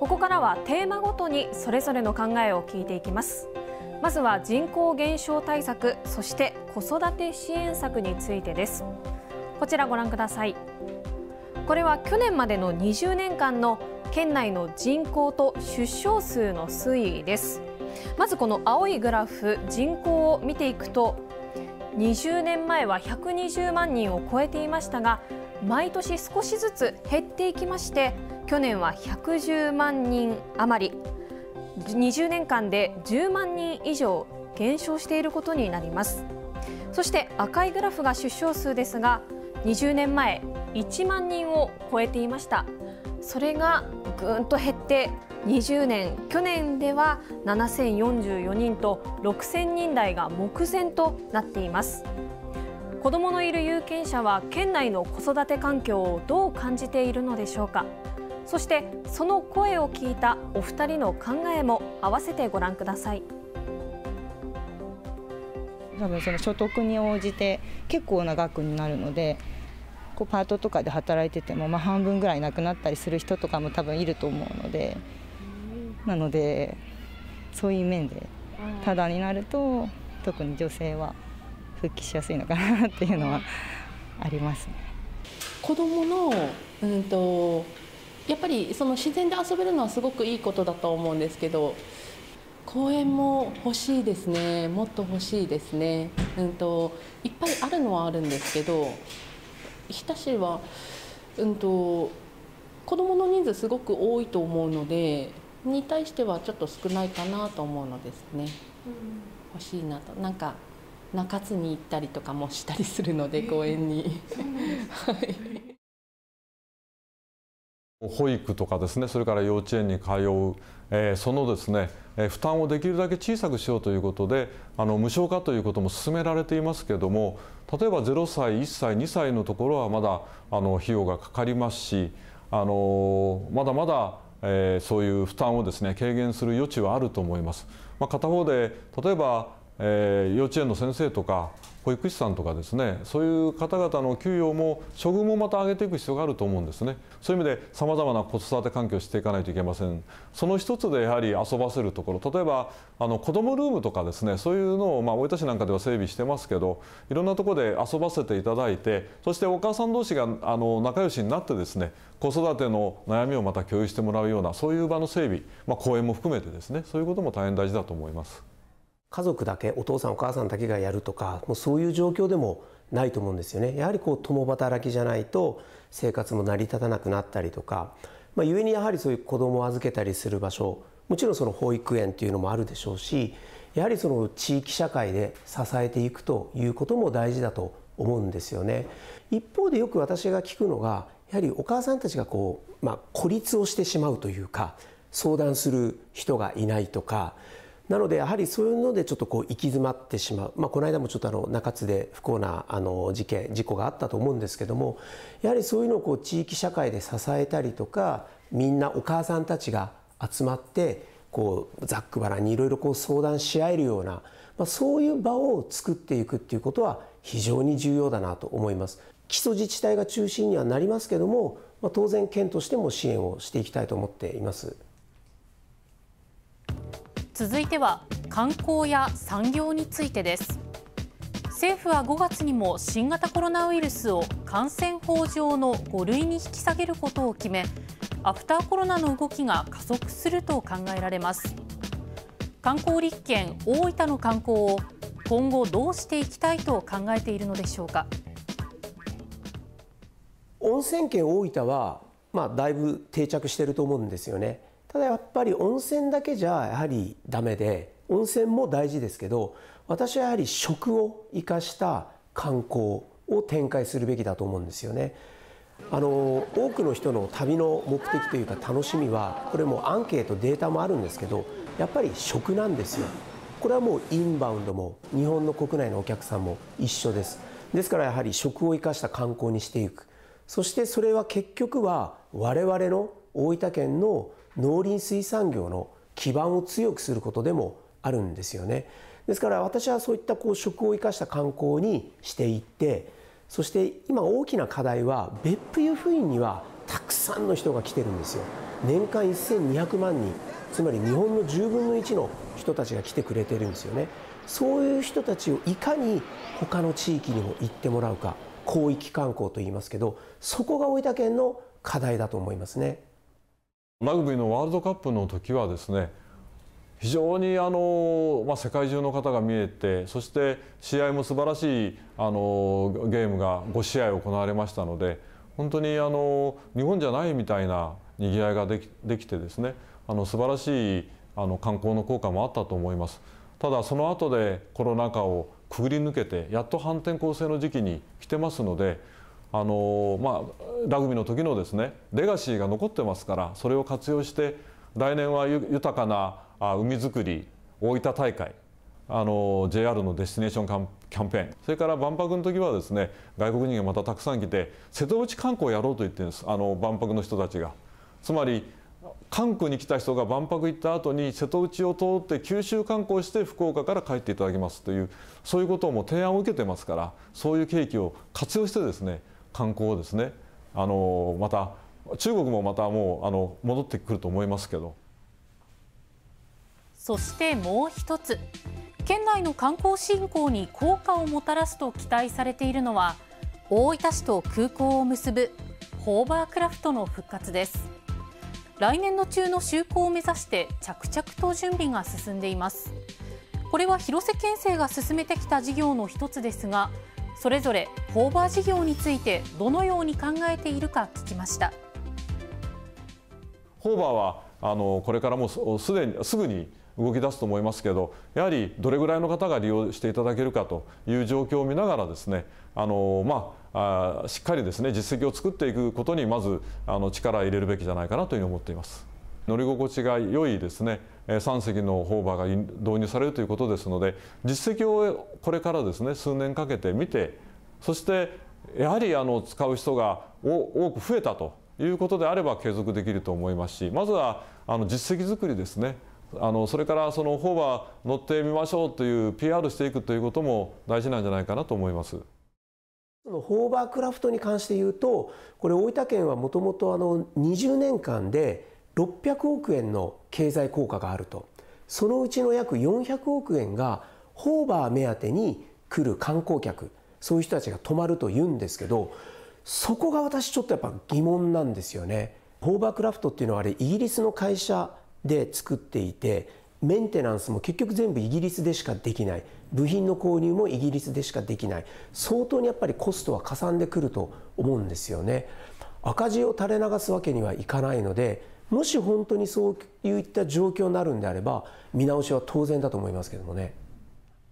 ここからはテーマごとにそれぞれの考えを聞いていきます。まずは人口減少対策そして子育て支援策についてです。こちらご覧ください。これは去年までの20年間の県内の人口と出生数の推移です。まずこの青いグラフ人口を見ていくと20年前は120万人を超えていましたが毎年少しずつ減っていきまして去年は110万人余り。20年間で10万人以上減少していることになります。そして赤いグラフが出生数ですが20年前1万人を超えていました。それがぐんと減って20年去年では7044人と6000人台が目前となっています。子どものいる有権者は県内の子育て環境をどう感じているのでしょうか。そしてその声を聞いたお二人の考えも合わせてご覧ください多分その所得に応じて結構な額になるのでこうパートとかで働いてても、まあ、半分ぐらいなくなったりする人とかも多分いると思うのでなのでそういう面でタダになると特に女性は復帰しやすいのかなっていうのはありますね。子供のうんとやっぱりその自然で遊べるのはすごくいいことだと思うんですけど公園も欲しいですね。もっと欲しいですね、うんと、いっぱいあるのはあるんですけど日田市は、うんと、子どもの人数すごく多いと思うのでに対してはちょっと少ないかなと思うのですね、うん、欲しいなと。なんか中津に行ったりとかもしたりするので公園に。はい保育とかですねそれから幼稚園に通う、えー、そのですね、えー、負担をできるだけ小さくしようということであの無償化ということも進められていますけれども例えば0歳1歳2歳のところはまだあの費用がかかりますしあのまだまだ、えー、そういう負担をですね軽減する余地はあると思います。まあ、片方で例えば、えー、幼稚園の先生とか保育士さんとかですねそういう方々の給与も処遇もまた上げていく必要があると思うんですね。そういう意味でさまざまな子育て環境をしていかないといけません。その一つでやはり遊ばせるところ。例えばあの子どもルームとかですねそういうのを、ま、大分市なんかでは整備してますけどいろんなところで遊ばせていただいてそしてお母さん同士があの仲良しになってですね子育ての悩みをまた共有してもらうようなそういう場の整備、まあ、講演も含めてですねそういうことも大変大事だと思います。家族だけお父さんお母さんだけがやるとかもうそういう状況でもないと思うんですよね。やはりこう共働きじゃないと生活も成り立たなくなったりとか、まあ、故にやはりそういう子供を預けたりする場所もちろんその保育園っていうのもあるでしょうしやはりその地域社会で支えていくということも大事だと思うんですよね。一方でよく私が聞くのがやはりお母さんたちがこう、まあ、孤立をしてしまうというか相談する人がいないとかなのでやはりそういうのでちょっとこう行き詰まってしまう、まあ、この間もちょっとあの中津で不幸なあの事件事故があったと思うんですけどもやはりそういうのをこう地域社会で支えたりとかみんなお母さんたちが集まってこうざっくばらんにいろいろこう相談し合えるような、まあ、そういう場を作っていくっていうことは非常に重要だなと思います。基礎自治体が中心にはなりますけども、まあ、当然県としても支援をしていきたいと思っています。続いては観光や産業についてです。政府は5月にも新型コロナウイルスを感染法上の5類に引き下げることを決めアフターコロナの動きが加速すると考えられます。観光立県大分の観光を今後どうしていきたいと考えているのでしょうか。温泉県大分はまあだいぶ定着していると思うんですよね。ただやっぱり温泉だけじゃやはりダメで温泉も大事ですけど私はやはり食を生かした観光を展開するべきだと思うんですよね。あの多くの人の旅の目的というか楽しみはこれもアンケートデータもあるんですけどやっぱり食なんですよ。これはもうインバウンドも日本の国内のお客さんも一緒です。ですからやはり食を生かした観光にしていく。そしてそれは結局は我々の大分県の農林水産業の基盤を強くすることでもあるんですよね。ですから私はそういったこう食を生かした観光にしていってそして今大きな課題は別府湯布院にはたくさんの人が来てるんですよ。年間1200万人つまり日本の10分の1の人たちが来てくれてるんですよねそういう人たちをいかに他の地域にも行ってもらうか広域観光と言いますけどそこが大分県の課題だと思いますねラグビーのワールドカップの時はですね非常にあの、まあ、世界中の方が見えてそして試合も素晴らしいあのゲームが5試合行われましたので本当にあの日本じゃないみたいなにぎわいができてきてですねあの素晴らしいあの観光の効果もあったと思います。ただその後でコロナ禍をくぐり抜けてやっと反転攻勢の時期に来てますのであの、まあ、ラグビーの時のですねレガシーが残ってますからそれを活用して来年は豊かな海づくり大分大会あの JR のデスティネーションキャンペーンそれから万博の時はですね外国人がまたたくさん来て瀬戸内観光をやろうと言ってるんですあの万博の人たちが。つまり関空に来た人が万博行った後に瀬戸内を通って九州観光して福岡から帰っていただきますというそういうことをも提案を受けてますからそういう契機を活用してですね観光をですね。あのまた中国もまたもうあの戻ってくると思いますけど。そしてもう一つ。県内の観光振興に効果をもたらすと期待されているのは大分市と空港を結ぶホーバークラフトの復活です。来年度中の就航を目指して着々と準備が進んでいます。これは広瀬県政が進めてきた事業の一つですがそれぞれホーバー事業についてどのように考えているか聞きましたホーバーはあのこれからもすでにすぐに動き出すと思いますけどやはりどれぐらいの方が利用していただけるかという状況を見ながらですねあの、まあ、あしっかりですね実績を作っていくことにまずあの力を入れるべきじゃないかなというふうに思っています。乗り心地が良いですね3隻のホーバーが導入されるということですので実績をこれからですね数年かけて見てそしてやはりあの使う人が多く増えたということであれば継続できると思いますしまずはあの実績作りですねあのそれからそのホーバー乗ってみましょうという PR していくということも大事なんじゃないかなと思います。ホーバークラフトに関して言うとこれ大分県はもともと20年間で600億円の経済効果があると。そのうちの約400億円がホーバー目当てに来る観光客そういう人たちが泊まると言うんですけどそこが私ちょっとやっぱ疑問なんですよね。ホーバークラフトっていうのはあれイギリスの会社で作っていてメンテナンスも結局全部イギリスでしかできない。部品の購入もイギリスでしかできない。相当にやっぱりコストはかさんでくると思うんですよね。赤字を垂れ流すわけにはいかないのでもし本当にそういった状況になるんであれば見直しは当然だと思いますけどもね。